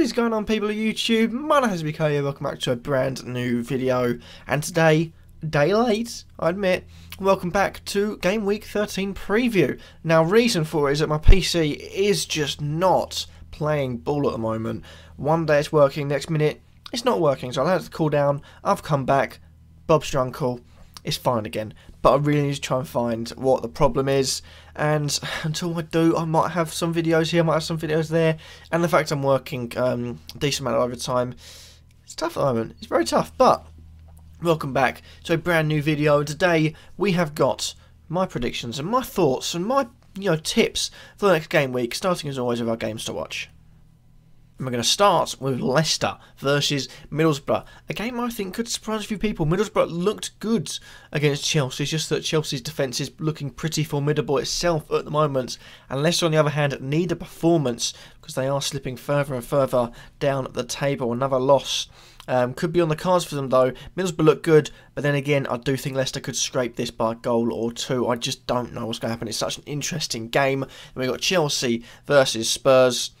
What is going on people of YouTube? My name is BK, welcome back to a brand new video. And today, day late, I admit, welcome back to Game Week 13 preview. Now reason for it is that my PC is just not playing ball at the moment. One day it's working, next minute it's not working, so I'll have to cool down, I've come back, Bob's your it's fine again. But I really need to try and find what the problem is. And until I do, I might have some videos here, I might have some videos there. And the fact I'm working um, a decent amount of overtime, it's tough at the moment. It's very tough. But welcome back to a brand new video. And today we have got my predictions and my thoughts and my you know tips for the next game week. Starting as always with our games to watch. And we're going to start with Leicester versus Middlesbrough. A game I think could surprise a few people. Middlesbrough looked good against Chelsea. It's just that Chelsea's defence is looking pretty formidable itself at the moment. And Leicester, on the other hand, need a performance because they are slipping further and further down the table. Another loss. Um, could be on the cards for them though. Middlesbrough look good, but then again, I do think Leicester could scrape this by a goal or two. I just don't know what's going to happen. It's such an interesting game. And we've got Chelsea versus Spurs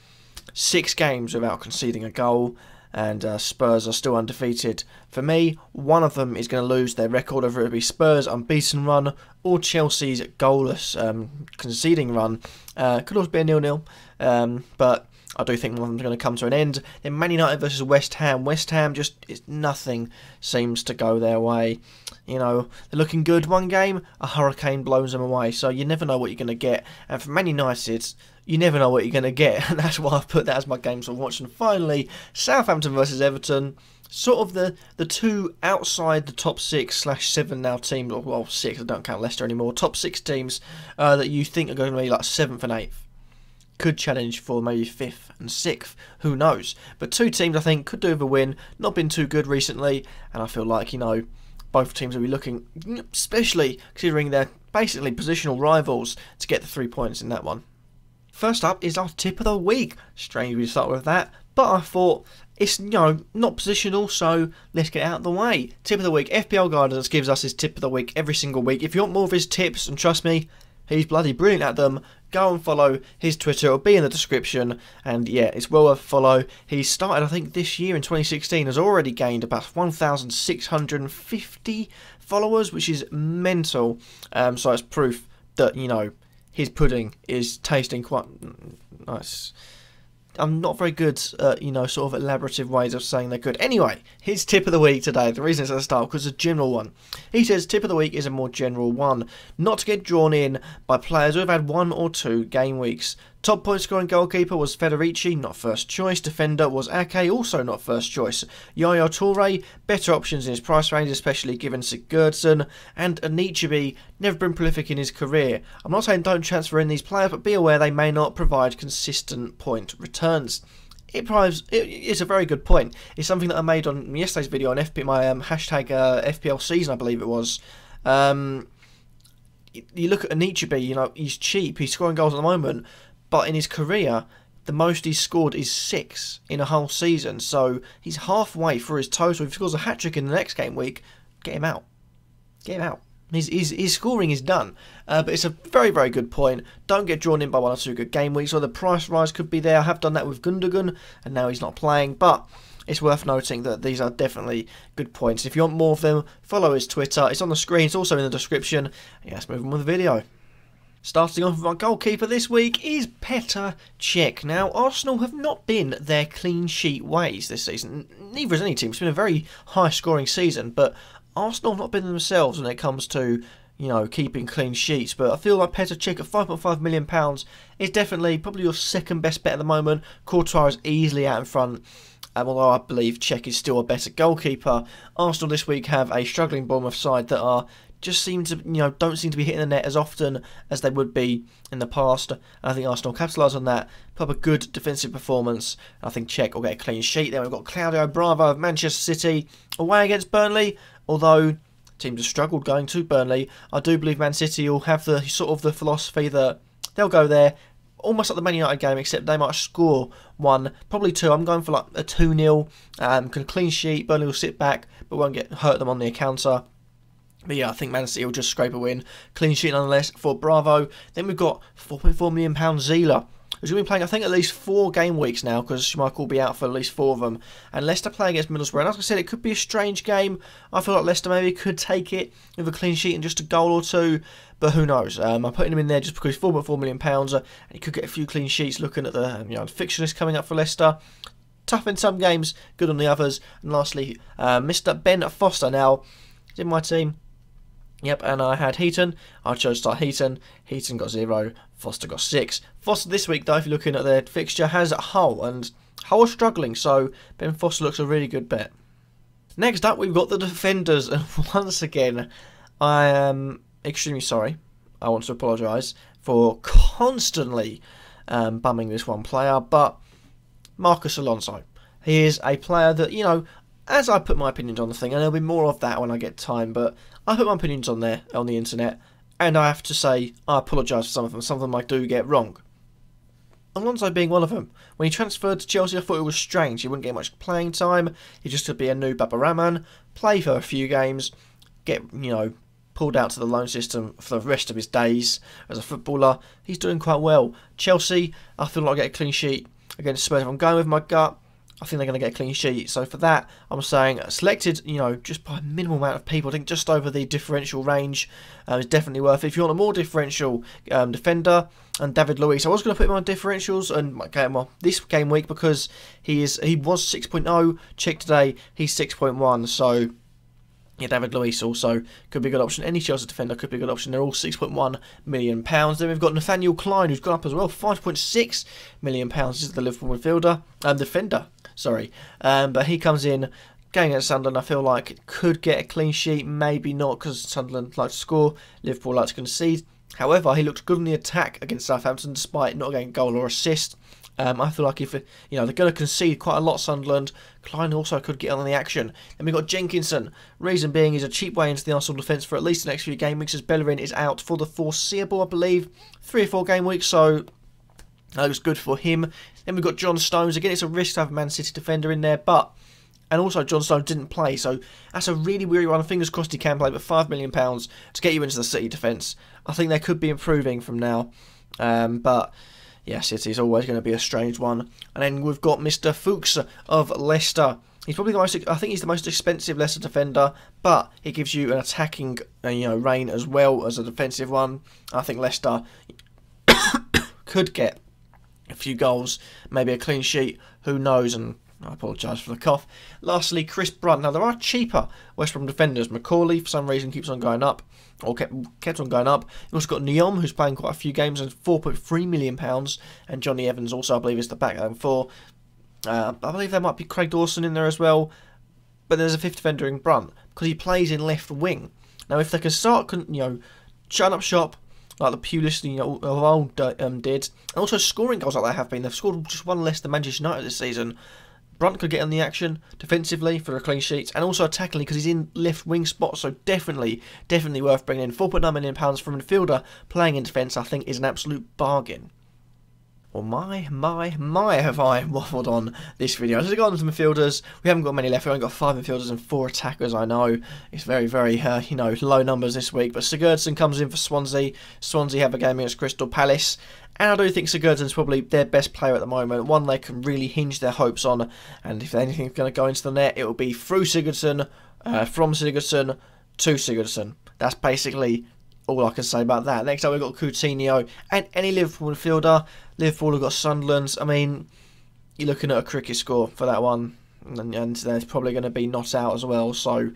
six games without conceding a goal, and uh, Spurs are still undefeated. For me, one of them is going to lose their record, whether it be Spurs' unbeaten run or Chelsea's goalless um, conceding run. Uh, could also be a nil-nil, um, but I do think one of them is going to come to an end. Then Man United versus West Ham. West Ham just it's nothing seems to go their way. You know they're looking good one game, a hurricane blows them away. So you never know what you're going to get. And for Man United, you never know what you're going to get, and that's why I've put that as my game to watch. And finally, Southampton versus Everton. Sort of the, the two outside the top six slash seven now teams, or well six, I don't count Leicester anymore. Top six teams uh, that you think are going to be like seventh and eighth could challenge for maybe fifth and sixth. Who knows? But two teams I think could do with a win. Not been too good recently, and I feel like you know both teams will be looking, especially considering they're basically positional rivals, to get the three points in that one. First up is our tip of the week. Strange we start with that, but I thought it's you know not positional, so let's get out of the way. Tip of the week. FPL Guidance gives us his tip of the week every single week. If you want more of his tips, and trust me, he's bloody brilliant at them. Go and follow his Twitter. It'll be in the description. And yeah, it's well worth a follow. He started, I think, this year in 2016. Has already gained about 1,650 followers, which is mental. Um, so it's proof that you know his pudding is tasting quite nice. I'm not very good at, you know, sort of elaborative ways of saying they're good. Anyway, his tip of the week today, the reason it's at the start, because it's a general one. He says tip of the week is a more general one, not to get drawn in by players who have had one or two game weeks. Top point scoring goalkeeper was Federici, not first choice. Defender was Ake, also not first choice. Yaya Toure, better options in his price range, especially given Sigurdsson. And Anichebe, never been prolific in his career. I'm not saying don't transfer in these players, but be aware they may not provide consistent point returns it provides it's a very good point. It's something that I made on yesterday's video on FP my um, hashtag uh, FPL season, I believe it was. Um, you look at Anichebe, you know he's cheap, he's scoring goals at the moment, but in his career, the most he's scored is six in a whole season. So he's halfway through his total. If he scores a hat trick in the next game week, get him out. Get him out. His, his, his scoring is done. Uh, but it's a very, very good point. Don't get drawn in by one or two good game weeks, or the price rise could be there. I have done that with Gundogan, and now he's not playing. But it's worth noting that these are definitely good points. If you want more of them, follow his Twitter. It's on the screen. It's also in the description. Yeah, let's move on with the video. Starting off with our goalkeeper this week is Petr Cech. Now, Arsenal have not been their clean sheet ways this season. Neither has any team. It's been a very high scoring season, but Arsenal have not been themselves when it comes to, you know, keeping clean sheets. But I feel like Petr Cech at £5.5 million is definitely probably your second best bet at the moment. Courtois is easily out in front. Um, although I believe Cech is still a better goalkeeper, Arsenal this week have a struggling Bournemouth side that are just seem to, you know, don't seem to be hitting the net as often as they would be in the past. And I think Arsenal capitalise on that, put up a good defensive performance. I think Cech will get a clean sheet. Then we've got Claudio Bravo of Manchester City away against Burnley, although teams have struggled going to Burnley. I do believe Man City will have the sort of the philosophy that they'll go there, almost like the Man United game, except they might score one, probably two. I'm going for like a 2 0, um, can clean sheet. Burnley will sit back, but won't get hurt them on the counter. But yeah, I think Man City will just scrape a win. Clean sheet nonetheless for Bravo. Then we've got £4.4 million Zieler Because going to be playing, I think, at least four game weeks now, because Schmeichel will be out for at least four of them. And Leicester play against Middlesbrough. And as I said, it could be a strange game. I feel like Leicester maybe could take it with a clean sheet and just a goal or two. But who knows? Um, I'm putting him in there just because £4.4 million, uh, and he could get a few clean sheets looking at the um, you know, fixture list coming up for Leicester tough in some games, good on the others. And lastly, uh, Mr. Ben Foster. Now, he's in my team. Yep, and I had Heaton. I chose to start Heaton. Heaton got zero. Foster got six. Foster this week, though, if you're looking at their fixture, has Hull, and Hull is struggling, so Ben Foster looks a really good bet. Next up, we've got the defenders, and once again, I am extremely sorry. I want to apologise for constantly um, bumming this one player, but Marcos Alonso. He is a player that, you know, as I put my opinions on the thing, and there'll be more of that when I get time, but I put my opinions on there, on the internet, and I have to say, I apologise for some of them. Some of them I do get wrong. Alonso being one of them. When he transferred to Chelsea, I thought it was strange. He wouldn't get much playing time. He just could be a new Baba Rahman, play for a few games, get, you know, pulled out to the loan system for the rest of his days as a footballer. He's doing quite well. Chelsea, I feel like I get a clean sheet against Spurs. If I'm going with my gut, I think they're going to get a clean sheet. So for that, I'm saying selected, you know, just by a minimal amount of people. I think just over the differential range uh, is definitely worth it. If you want a more differential um, defender, and David Luiz, I was going to put him on differentials and my game well this game week because he is he was 6.0. Check today, he's 6.1. So yeah, David Luiz also could be a good option. Any Chelsea defender could be a good option. They're all £6.1 million. Then we've got Nathaniel Clyne, who's gone up as well, £5.6 million. This is the Liverpool midfielder, um, defender, sorry. Um, but he comes in, going at Sunderland, I feel like could get a clean sheet, maybe not, because Sunderland like to score, Liverpool like to concede. However, he looked good in the attack against Southampton, despite not getting a goal or assist. Um, I feel like if you know they're going to concede quite a lot, Sunderland, Clyne also could get on the action. Then we've got Jenkinson. Reason being is a cheap way into the Arsenal defence for at least the next few game weeks as Bellerin is out for the foreseeable, I believe, three or four game weeks. So that looks good for him. Then we've got John Stones. Again, it's a risk to have a Man City defender in there, but and also John Stones didn't play, so that's a really weary one. Fingers crossed he can play, but five million pounds to get you into the City defence. I think they could be improving from now, um, but yes, it is always going to be a strange one. And then we've got Mr. Fuchs of Leicester. He's probably the most. I think he's the most expensive Leicester defender, but he gives you an attacking, uh, you know, reign as well as a defensive one. I think Leicester could get a few goals, maybe a clean sheet. Who knows? And I apologise for the cough. Lastly, Chris Brunt. Now there are cheaper West Brom defenders. McAuley, for some reason, keeps on going up or kept, kept on going up. You've also got Nyom, who's playing quite a few games and £4.3 million, and Jonny Evans also, I believe, is the back um, for. Uh, I believe there might be Craig Dawson in there as well, but there's a fifth defender in Brunt because he plays in left wing. Now, if they can start, you know, shutting up shop like the Pulis you know, of old um, did, and also scoring goals like they have been, they've scored just one less than Manchester United this season. Brunt could get on the action defensively for a clean sheet and also attacking because he's in left wing spot, so definitely, definitely worth bringing in. £4.9 million from midfielder playing in defence, I think, is an absolute bargain. Well, my, my, my, have I waffled on this video. Let's go on to the midfielders. We haven't got many left. We've only got five midfielders and four attackers, I know. It's very, very, uh, you know, low numbers this week. But Sigurdsson comes in for Swansea. Swansea have a game against Crystal Palace. And I do think Sigurdsson's probably their best player at the moment. One they can really hinge their hopes on. And if anything's going to go into the net, it will be through Sigurdsson, uh, from Sigurdsson to Sigurdsson. That's basically all I can say about that. Next up, we've got Coutinho and any Liverpool midfielder. Liverpool have got Sunderland. I mean, you're looking at a cricket score for that one, and, and there's probably going to be not out as well. So,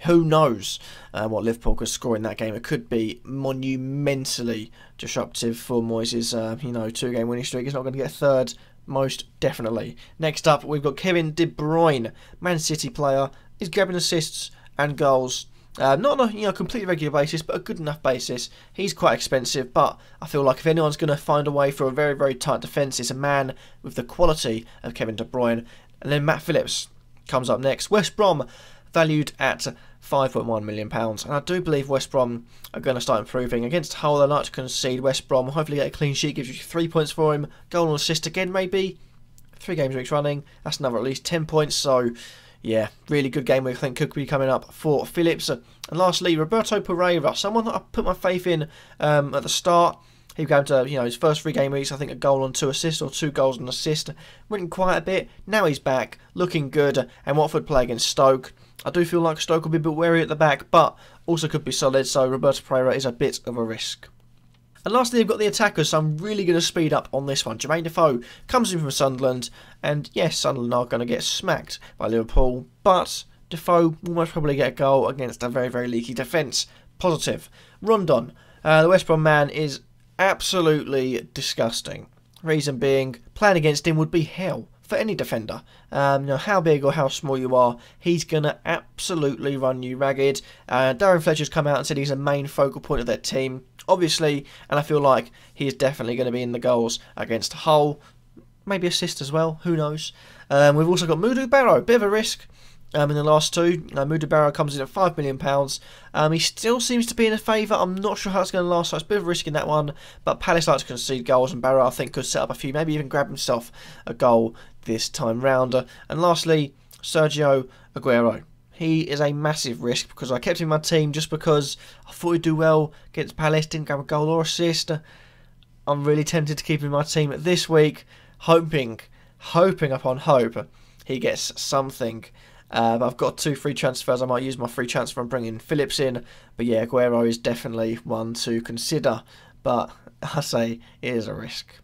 who knows uh, what Liverpool could score in that game? It could be monumentally disruptive for Moyes' uh, you know two-game winning streak. He's not going to get a third, most definitely. Next up, we've got Kevin De Bruyne, Man City player. He's grabbing assists and goals uh, not on a you know completely regular basis, but a good enough basis. He's quite expensive, but I feel like if anyone's going to find a way for a very very tight defence, it's a man with the quality of Kevin De Bruyne. And then Matt Phillips comes up next. West Brom valued at 5.1 million pounds, and I do believe West Brom are going to start improving against Hull. They like to concede. West Brom hopefully get a clean sheet, gives you three points for him. Goal and assist again, maybe three games weeks running. That's another at least 10 points. So yeah, really good game we think could be coming up for Phillips. And lastly, Roberto Pereyra, someone that I put my faith in um, at the start. He came to you know his first three game weeks, I think a goal and two assists or two goals and assist. Went quite a bit. Now he's back, looking good. And Watford play against Stoke. I do feel like Stoke will be a bit wary at the back, but also could be solid. So Roberto Pereyra is a bit of a risk. And lastly, they've got the attackers, so I'm really going to speed up on this one. Jermaine Defoe comes in from Sunderland, and yes, Sunderland are going to get smacked by Liverpool, but Defoe will most probably get a goal against a very, very leaky defence. Positive. Rondon, uh, the West Brom man, is absolutely disgusting. Reason being, playing against him would be hell for any defender. Um, you know, how big or how small you are, he's going to absolutely run you ragged. Uh, Darren Fletcher's come out and said he's a main focal point of their team, obviously, and I feel like he is definitely going to be in the goals against Hull. Maybe assist as well, who knows. Um, we've also got Modou Barrow, bit of a risk um, in the last two. Uh, Barrow comes in at £5 million. Um, he still seems to be in a favour. I'm not sure how it's going to last, so it's a bit of a risk in that one. But Palace likes to concede goals, and Barrow, I think, could set up a few, maybe even grab himself a goal this time round. And lastly, Sergio Aguero. He is a massive risk because I kept him in my team just because I thought he'd do well against Palace, didn't grab a goal or assist. I'm really tempted to keep him in my team this week, hoping, hoping upon hope he gets something uh, I've got two free transfers. I might use my free transfer and bring in Phillips in. But yeah, Aguero is definitely one to consider. But I say it is a risk.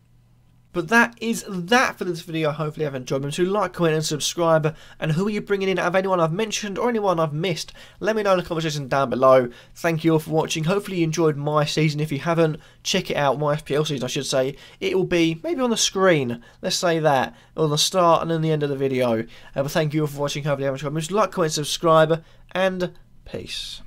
But that is that for this video. Hopefully you have enjoyed. Remember to like, comment and subscribe. And who are you bringing in out of anyone I've mentioned or anyone I've missed? Let me know in the comment section down below. Thank you all for watching. Hopefully you enjoyed my season. If you haven't, check it out. My FPL season, I should say. It will be maybe on the screen. Let's say that. On the start and then the end of the video. Uh, but thank you all for watching. Hopefully you have enjoyed. Remember like, comment, and subscribe. And peace.